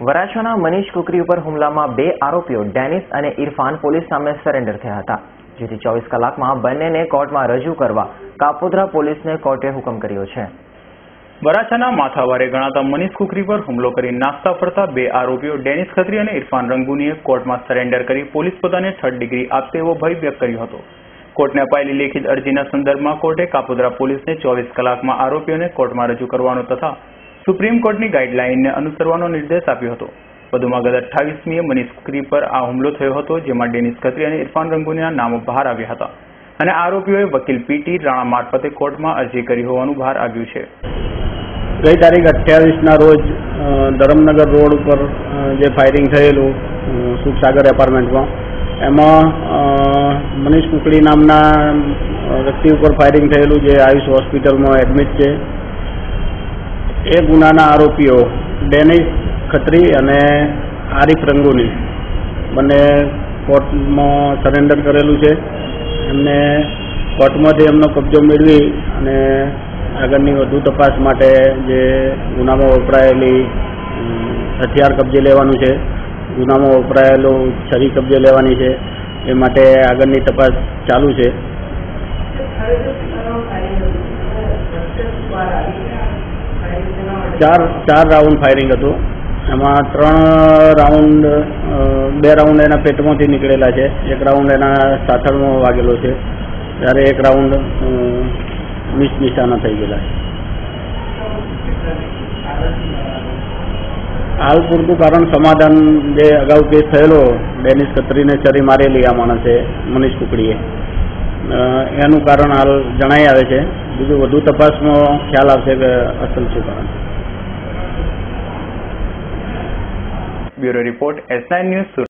વરાછાના મનીષ કુકરી ઉપર હુમલામાં બે આરોપીઓ, ડેનિસ અને ઇરફાન પોલીસ સામે સરેન્ડર થયા હતા. જેથી ચોવીસ કલાકમાં બંનેને કોર્ટમાં રજૂ કરવા કાપોદ્રા પોલીસને કોર્ટે હુકમ કર્યો છે. વરાછાના માથાવારે ગણાતા મનીષ કુકરી પર હુમલો કરી નાસ્તા ફરતા બે આરોપીઓ, ડેનિસ ખત્રી અને ઇરફાન રંગુનીએ કોર્ટમાં સરેન્ડર કરી પોલીસ પોતાને થર્ડ ડિગ્રી આપશે એવો ભય વ્યક્ત કર્યો હતો. કોર્ટને અપાયેલી લેખિત અરજીના સંદર્ભમાં કોર્ટે કાપોદ્રા પોલીસને ચોવીસ કલાકમાં આરોપીઓને કોર્ટમાં રજૂ કરવાનો તથા સુપ્રીમ કોર્ટની ગાઈડલાઈનને અનુસરવાનો નિર્દેશ આપ્યો હતો. વધુમાં ગત અઠ્ઠાવીસમીએ મનીષ કુકરી પર આ હુમલો થયો હતો, જેમાં ડેનિસ ખત્રી અને ઇરફાન રંગુનીના નામો બહાર આવ્યા હતા. અને આરોપીઓએ વકીલ પીટી રાણા મારફતે કોર્ટમાં અરજી કરી હોવાનું બહાર આવ્યું છે. ગઈ તારીખ અઠ્યાવીસના રોજ ધરમનગર રોડ ઉપર જે ફાયરિંગ થયેલું સુખસાગર એપાર્ટમેન્ટમાં, એમાં મનીષ કુકડી નામના વ્યક્તિ ઉપર ફાયરિંગ થયેલું, જે આયુષ હોસ્પિટલમાં એડમિટ છે. એ ગુનાના આરોપીઓ ડેનિસ ખત્રી અને આરિફ રંગુની બંને કોર્ટમાં સરેન્ડર કરેલું છે. એમને કોર્ટમાંથી એમનો કબજો મેળવી અને આગળની વધુ તપાસ માટે જે ગુનામાં વપરાયેલી હથિયાર કબજે લેવાનું છે, ગુનામાં વપરાયેલું છરી કબજે લેવાની છે, એ માટે આગળની તપાસ ચાલુ છે. ચાર ચાર રાઉન્ડ ફાયરિંગ હતું. એમાં ત્રણ રાઉન્ડ બે રાઉન્ડ એના પેટમાંથી નીકળેલા છે. એક રાઉન્ડ એના સાથળમાં વાગેલો છે. ત્યારે એક રાઉન્ડ મિસ નિશાના થઈ ગયેલા હાલ પૂરતું કારણ સમાધાન જે અગાઉ કેસ થયેલો, ડેનિસ કતરીને ચરી મારેલી આ માણસે, મનીષ કુકડીએ. એનું કારણ હાલ જણાઈ આવે છે. બીજું વધુ તપાસમાં ખ્યાલ આવશે કે અસલ શું કારણ Bureau Report, S9 News,